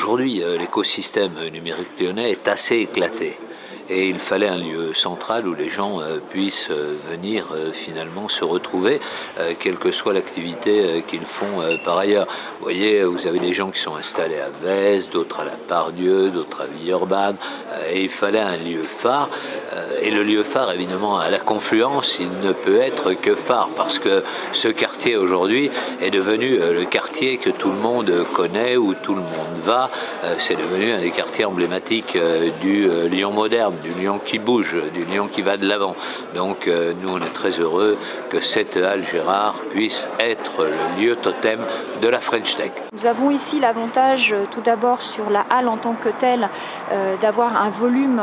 Aujourd'hui, l'écosystème numérique lyonnais est assez éclaté et il fallait un lieu central où les gens euh, puissent euh, venir euh, finalement se retrouver, quelle que soit l'activité qu'ils font par ailleurs. Vous voyez, vous avez des gens qui sont installés à Vez, d'autres à la Pardieu, d'autres à Villeurbanne, et il fallait un lieu phare. Et le lieu phare, évidemment, à la confluence, il ne peut être que phare, parce que ce quartier aujourd'hui est devenu le quartier que tout le monde connaît, où tout le monde va. C'est devenu un des quartiers emblématiques du Lyon moderne du lion qui bouge, du lion qui va de l'avant. Donc euh, nous, on est très heureux que cette halle Gérard puisse être le lieu totem de la French Tech. Nous avons ici l'avantage, euh, tout d'abord sur la halle en tant que telle, euh, d'avoir un volume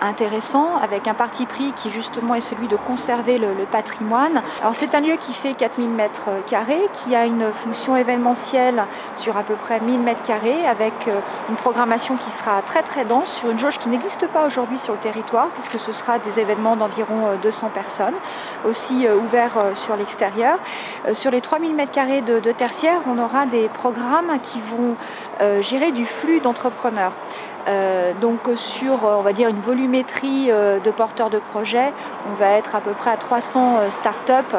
intéressant avec un parti pris qui justement est celui de conserver le, patrimoine. Alors c'est un lieu qui fait 4000 mètres carrés, qui a une fonction événementielle sur à peu près 1000 mètres carrés avec une programmation qui sera très très dense sur une jauge qui n'existe pas aujourd'hui sur territoire, puisque ce sera des événements d'environ 200 euh, personnes, aussi euh, ouverts euh, sur l'extérieur. Sur les 3000 m2 de, de tertiaire, on aura des programmes qui vont gérer du flux d'entrepreneurs. Donc sur, on va dire, une volumétrie de porteurs de projets, on va être à peu près à 300 startups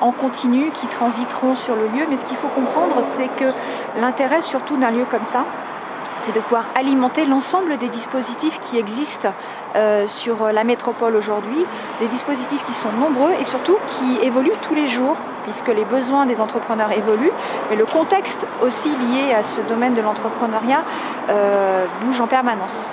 en continu qui transiteront sur le lieu. Mais ce qu'il faut comprendre, c'est que l'intérêt surtout d'un lieu comme ça, c'est de pouvoir alimenter l'ensemble des dispositifs qui existent euh, sur la métropole aujourd'hui, des dispositifs qui sont nombreux et surtout qui évoluent tous les jours, puisque les besoins des entrepreneurs évoluent, mais le contexte aussi lié à ce domaine de l'entrepreneuriat euh, bouge en permanence.